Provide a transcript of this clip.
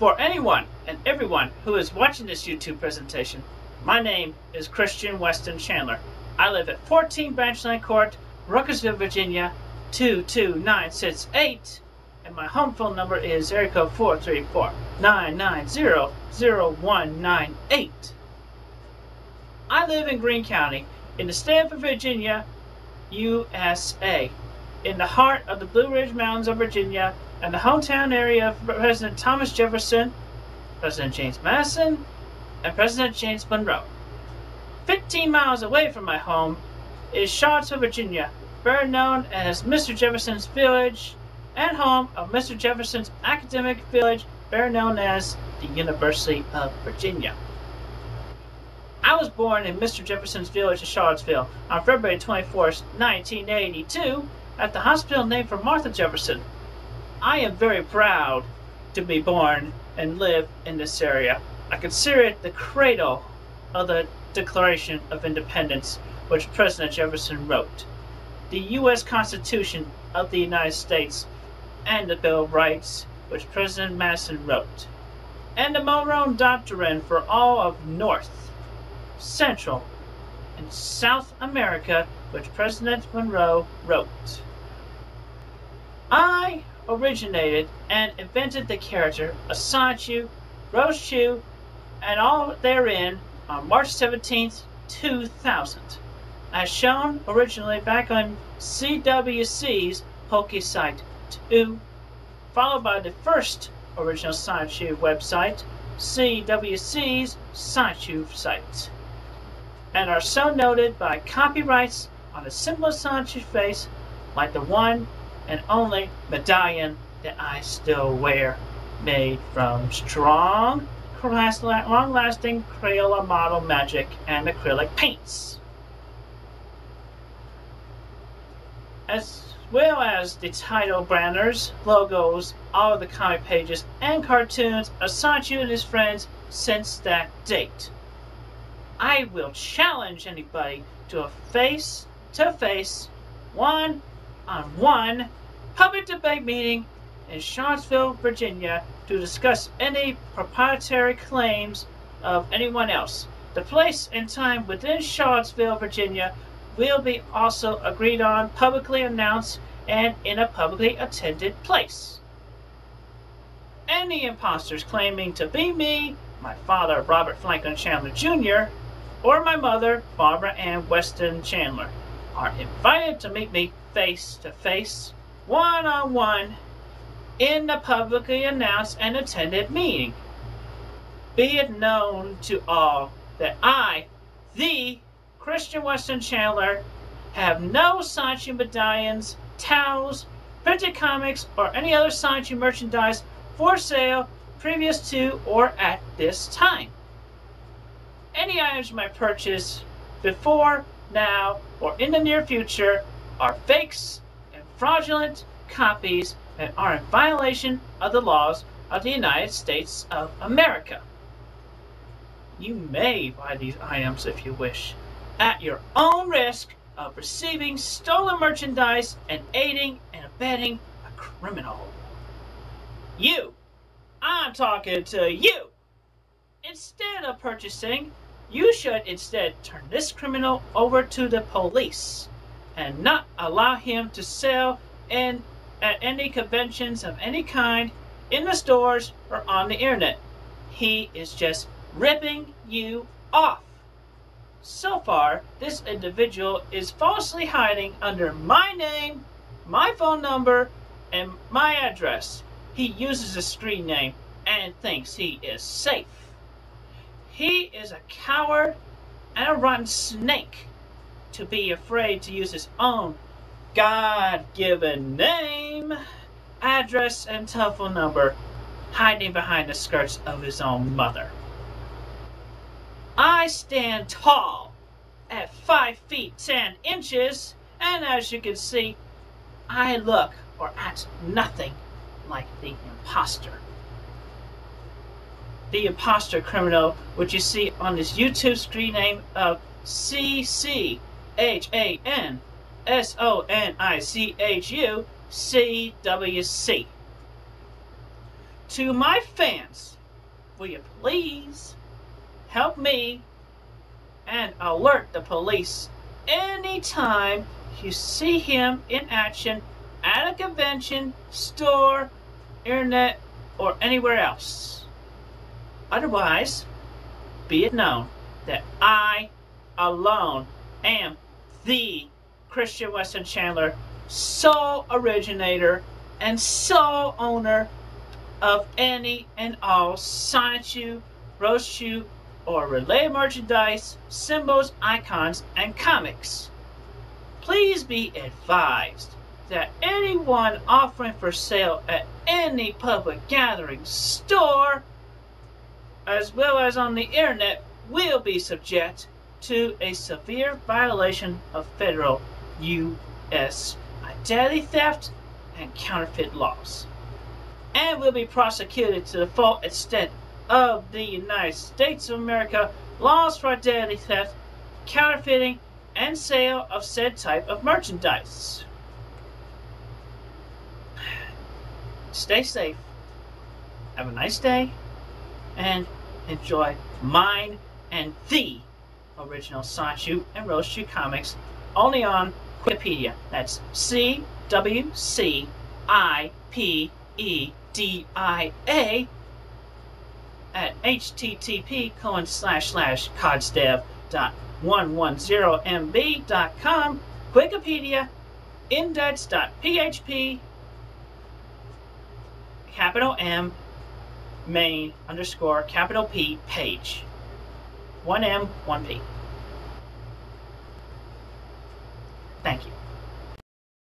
For anyone and everyone who is watching this YouTube presentation, my name is Christian Weston Chandler. I live at 14 Branchland Court, Ruckersville, Virginia 22968, and my home phone number is area code 434 990 0198. I live in Greene County, in the state of Virginia, USA, in the heart of the Blue Ridge Mountains of Virginia, and the hometown area of President Thomas Jefferson, President James Madison, and President James Monroe. 15 miles away from my home is Charlottesville, Virginia, better known as Mr. Jefferson's Village, and home of Mr. Jefferson's academic village, better known as the University of Virginia. I was born in Mr. Jefferson's Village in Charlottesville on February 24, 1982, at the hospital named for Martha Jefferson. I am very proud to be born and live in this area. I consider it the cradle of the Declaration of Independence, which President Jefferson wrote, the U.S. Constitution of the United States, and the Bill of Rights, which President Madison wrote, and the Monroe Doctrine for all of North, Central, and South America, which President Monroe wrote. I originated and invented the character of Sonichu, Rosechu, and all therein on March 17th, 2000, as shown originally back on CWC's Pokey Site 2, followed by the first original Sonichu website, CWC's Sonichu site, and are so noted by copyrights on the simplest Sonichu face, like the one and only medallion that I still wear, made from strong, long-lasting Crayola model magic and acrylic paints. As well as the title banners, logos, all of the comic pages, and cartoons of Sonichu and his friends since that date. I will challenge anybody to a face-to-face, one-on-one public debate meeting in Charlottesville, Virginia to discuss any proprietary claims of anyone else. The place and time within Charlottesville, Virginia will be also agreed on, publicly announced, and in a publicly attended place. Any imposters claiming to be me, my father, Robert Franklin Chandler Jr., or my mother, Barbara Ann Weston Chandler, are invited to meet me face to face one on one in the publicly announced and attended meeting. Be it known to all that I, the Christian Weston Chandler, have no Sonichu medallions, towels, printed comics, or any other Sonichu merchandise for sale previous to or at this time. Any items you might purchase before, now, or in the near future are fakes fraudulent copies and are in violation of the laws of the United States of America. You may buy these items if you wish, at your own risk of receiving stolen merchandise and aiding and abetting a criminal. You! I'm talking to you! Instead of purchasing, you should instead turn this criminal over to the police and not allow him to sell in, at any conventions of any kind in the stores or on the internet. He is just ripping you off. So far, this individual is falsely hiding under my name, my phone number, and my address. He uses a screen name and thinks he is safe. He is a coward and a rotten snake to be afraid to use his own God given name, address, and telephone number, hiding behind the skirts of his own mother. I stand tall at 5 feet 10 inches, and as you can see, I look or act nothing like the impostor. The impostor criminal, which you see on this YouTube screen name of CC H A N S O N I C H U C W C. to my fans, will you please help me and alert the police anytime you see him in action at a convention, store, internet, or anywhere else. Otherwise, be it known that I alone am the Christian Weston Chandler, sole originator and sole owner of any and all Sonichu, Rose Shoe, or Relay merchandise, symbols, icons, and comics. Please be advised that anyone offering for sale at any public gathering, store, as well as on the internet will be subject to a severe violation of federal U.S. identity theft and counterfeit laws, and will be prosecuted to the full extent of the United States of America laws for identity theft, counterfeiting, and sale of said type of merchandise. Stay safe, have a nice day, and enjoy mine and the original Shoe and Rosechu comics only on CWCipedia. That's C W C I P E D I A at http colon slash slash codsdev dot 110mb.com, CWCipedia, index.php, capital M, main underscore capital P page. 1M, 1P. Thank you.